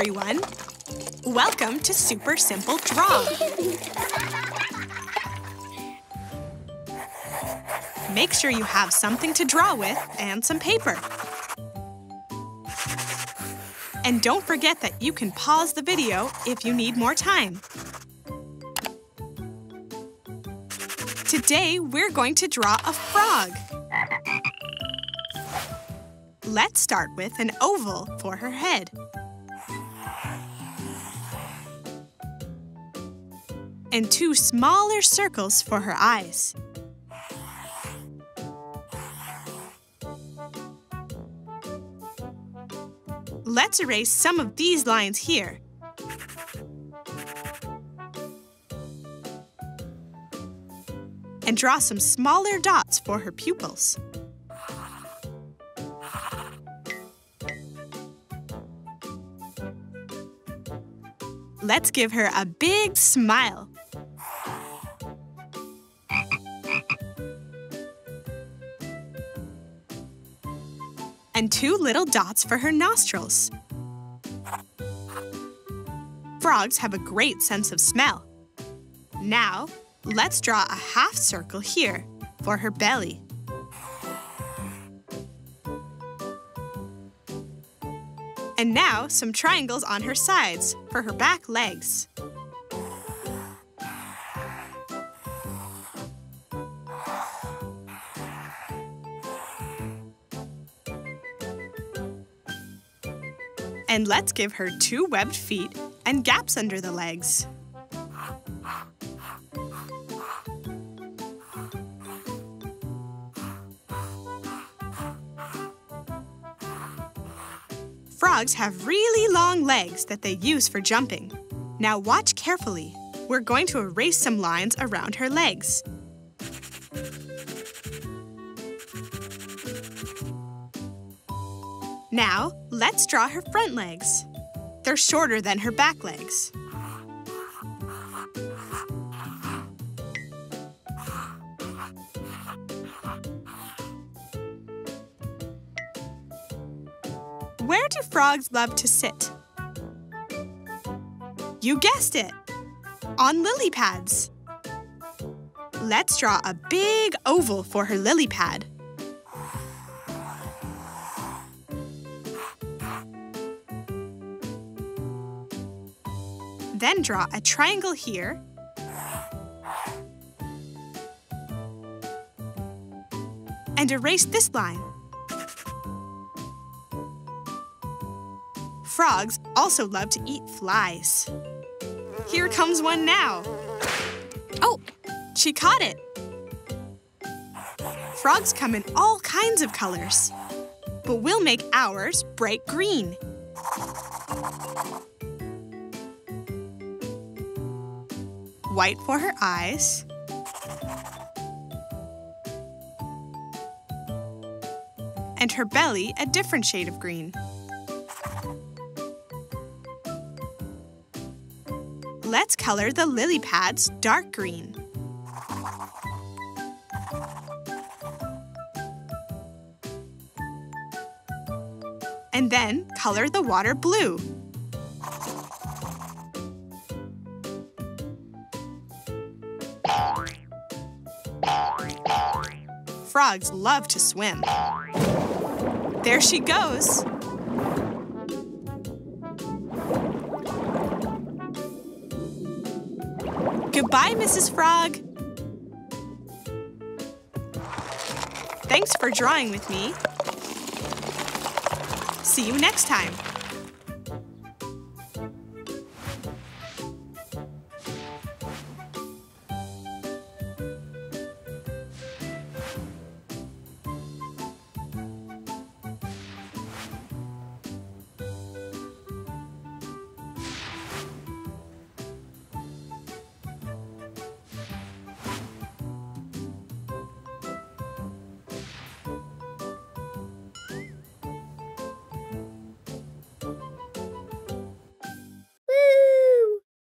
everyone! Welcome to Super Simple Draw. Make sure you have something to draw with and some paper. And don't forget that you can pause the video if you need more time. Today, we're going to draw a frog. Let's start with an oval for her head. And two smaller circles for her eyes. Let's erase some of these lines here. And draw some smaller dots for her pupils. Let's give her a big smile. And two little dots for her nostrils. Frogs have a great sense of smell. Now, let's draw a half circle here for her belly. And now some triangles on her sides for her back legs. And let's give her two webbed feet and gaps under the legs. Frogs have really long legs that they use for jumping. Now watch carefully. We're going to erase some lines around her legs. Now, let's draw her front legs. They're shorter than her back legs. Where do frogs love to sit? You guessed it! On lily pads. Let's draw a big oval for her lily pad. Then draw a triangle here and erase this line. Frogs also love to eat flies. Here comes one now. Oh, she caught it. Frogs come in all kinds of colors, but we'll make ours bright green. White for her eyes. And her belly a different shade of green. Let's color the lily pads dark green. And then color the water blue. Frogs love to swim. There she goes. Goodbye, Mrs. Frog. Thanks for drawing with me. See you next time.